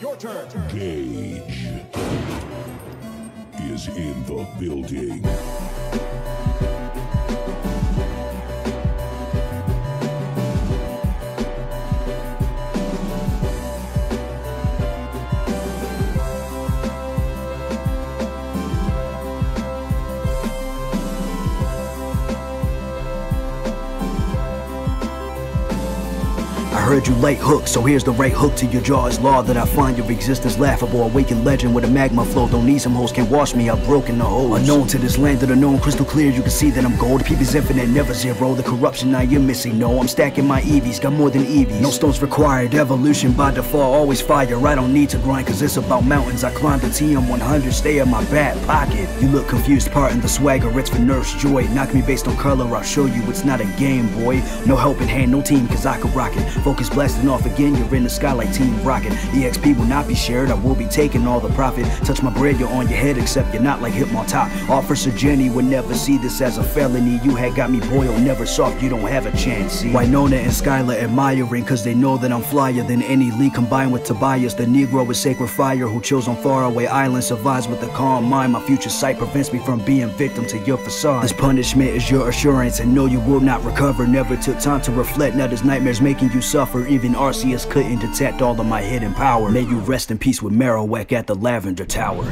Your turn. Gage is in the building. I heard you late hook, so here's the right hook to your jaw. It's law that I find your existence laughable. Awakened legend with a magma flow. Don't need some hoes, can't wash me. I've broken the hole. Unknown to this land of the known, crystal clear. You can see that I'm gold. People's infinite, never zero. The corruption now you're missing. No, I'm stacking my EVs, got more than EVs. No stones required. Evolution by default, always fire. I don't need to grind, cause it's about mountains. I climbed the TM100, stay in my back pocket. You look confused, parting the swagger. It's for nurse joy. Knock me based on color, I'll show you it's not a game, boy. No helping hand, no team, cause I can rock it. Focus blasting off again, you're in the sky like Team Rocket. EXP will not be shared, I will be taking all the profit. Touch my bread, you're on your head, except you're not like Hitmontop. Officer Jenny would never see this as a felony. You had got me boiled, never soft, you don't have a chance. See? Winona and Skyla admiring, cause they know that I'm flyer than any Lee combined with Tobias. The Negro with sacred fire who chills on faraway islands, survives with a calm mind. My future sight prevents me from being victim to your facade. This punishment is your assurance, and no, you will not recover. Never took time to reflect, now this nightmare's making you suffer. Even Arceus couldn't detect all of my hidden power. May you rest in peace with Marowak at the Lavender Tower.